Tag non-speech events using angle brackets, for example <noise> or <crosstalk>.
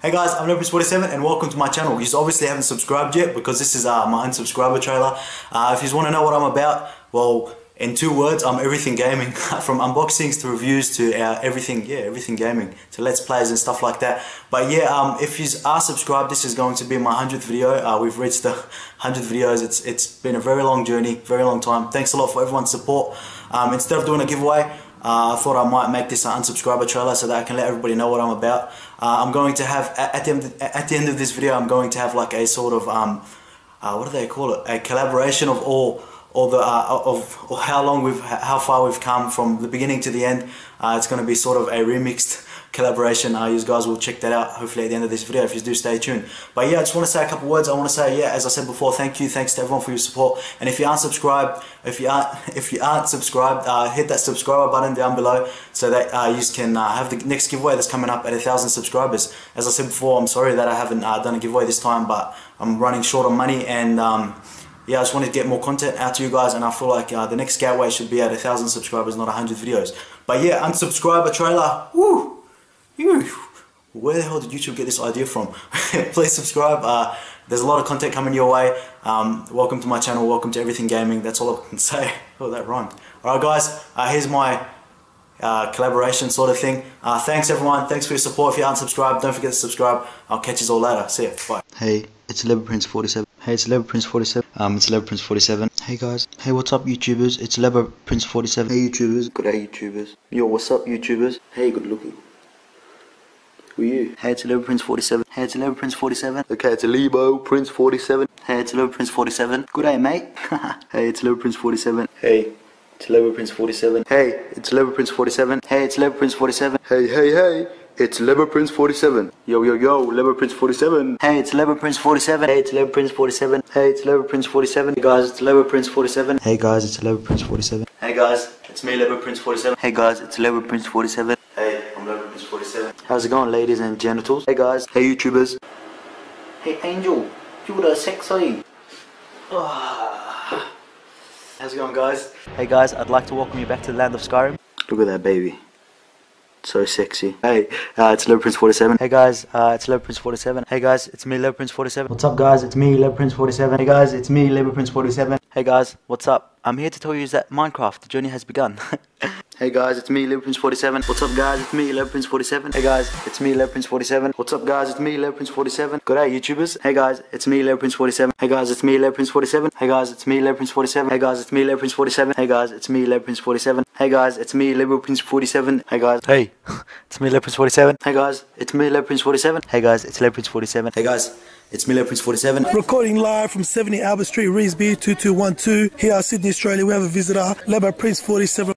Hey guys, I'm Prince47 and welcome to my channel. You obviously haven't subscribed yet because this is uh, my unsubscriber trailer. Uh, if you want to know what I'm about, well, in two words, I'm everything gaming. <laughs> From unboxings to reviews to uh, everything, yeah, everything gaming. To let's plays and stuff like that. But yeah, um, if you are subscribed, this is going to be my 100th video. Uh, we've reached the <laughs> 100 videos. It's It's been a very long journey, very long time. Thanks a lot for everyone's support. Um, instead of doing a giveaway, uh, I thought I might make this an unsubscriber trailer so that I can let everybody know what I'm about. Uh, I'm going to have, at the, end, at the end of this video, I'm going to have like a sort of, um, uh, what do they call it? A collaboration of all, all the, uh, of, of how long we've, how far we've come from the beginning to the end. Uh, it's going to be sort of a remixed collaboration. Uh, you guys will check that out hopefully at the end of this video if you do stay tuned. But yeah, I just want to say a couple words. I want to say, yeah, as I said before, thank you. Thanks to everyone for your support. And if you aren't subscribed, if you aren't, <laughs> if you aren't subscribed, uh, hit that subscriber button down below so that uh, you can uh, have the next giveaway that's coming up at a thousand subscribers. As I said before, I'm sorry that I haven't uh, done a giveaway this time, but I'm running short on money and um, yeah, I just wanted to get more content out to you guys, and I feel like uh, the next gateway should be at a thousand subscribers, not a hundred videos. But yeah, unsubscriber trailer. Woo! Where the hell did YouTube get this idea from? <laughs> Please subscribe. Uh, there's a lot of content coming your way. Um, welcome to my channel. Welcome to Everything Gaming. That's all I can <laughs> say. Oh, that rhymed. Alright guys, uh, here's my uh, collaboration sort of thing. Uh, thanks everyone. Thanks for your support. If you aren't subscribed, don't forget to subscribe. I'll catch you all later. See ya. Bye. Hey, it's Lebo Prince 47. Hey, it's Lebo Prince 47. Um, it's Lebo Prince 47. Hey guys. Hey, what's up YouTubers? It's Lebo Prince 47. Hey YouTubers. Good day YouTubers. Yo, what's up YouTubers? Hey, good looking. Who you? Hey, it's Lebo Prince 47. Hey, it's Lebo Prince 47. Okay, it's Lebo Prince 47. Hey, it's Lebo Prince 47. Good day, mate. hey, it's Lebo Prince 47. Hey, it's Lebo Prince 47. Hey, it's Lebo Prince 47. Hey, it's Lebo Prince 47. Hey, hey, hey. It's Lebo Prince 47. Yo, yo, yo, Lebo Prince 47. Hey, it's Lebo Prince 47. Hey, it's Lebo Prince 47. Hey, it's Lebo Prince 47. Hey, guys, it's Lebo Prince 47. Hey, guys, it's Lebo Prince 47. Hey guys, it's me, Lebo Prince 47. Hey, guys, it's Lebo Prince 47. Hey, I'm Lebo Prince 47. How's it going, ladies and genitals? Hey, guys. Hey, YouTubers. Hey Angel, you're the sexy. Ah. How's it going guys? Hey guys, I'd like to welcome you back to the land of Skyrim. Look at that baby. So sexy. Hey, uh, it's Lebo Prince 47. Hey guys, uh, it's Lebo Prince 47. Hey guys, it's me, Lebo Prince 47. What's up guys, it's me, Lebo Prince 47. Hey guys, it's me, Lebo Prince 47. Hey guys, what's up? I'm here to tell you that Minecraft, the journey has begun. Hey guys, it's me, Lebo Prince 47. What's up guys, it's me, Lebo Prince 47. Hey guys, it's me, Lebo Prince 47. What's up guys, it's me, Lebo Prince 47. Good day YouTubers. Hey guys, it's me, Lebo Prince 47. Hey guys, it's me, Lebo Prince 47. Hey guys, it's me, Lebo Prince 47. Hey guys, it's me, Lebo Prince 47. Hey guys, it's me, Lebo Prince 47. Hey guys, it's me, Lebo Prince 47. Hey guys. Hey, it's me, Lebo Prince 47. Hey guys, it's me, Lebo Prince 47. Hey guys, it's Lebo Prince 47. Hey guys, it's me, Lebo Prince 47. Recording live from 70 Albert Street, Revesby 2212. Here at Sydney, Australia, we have a visitor, Lebo Prince 47.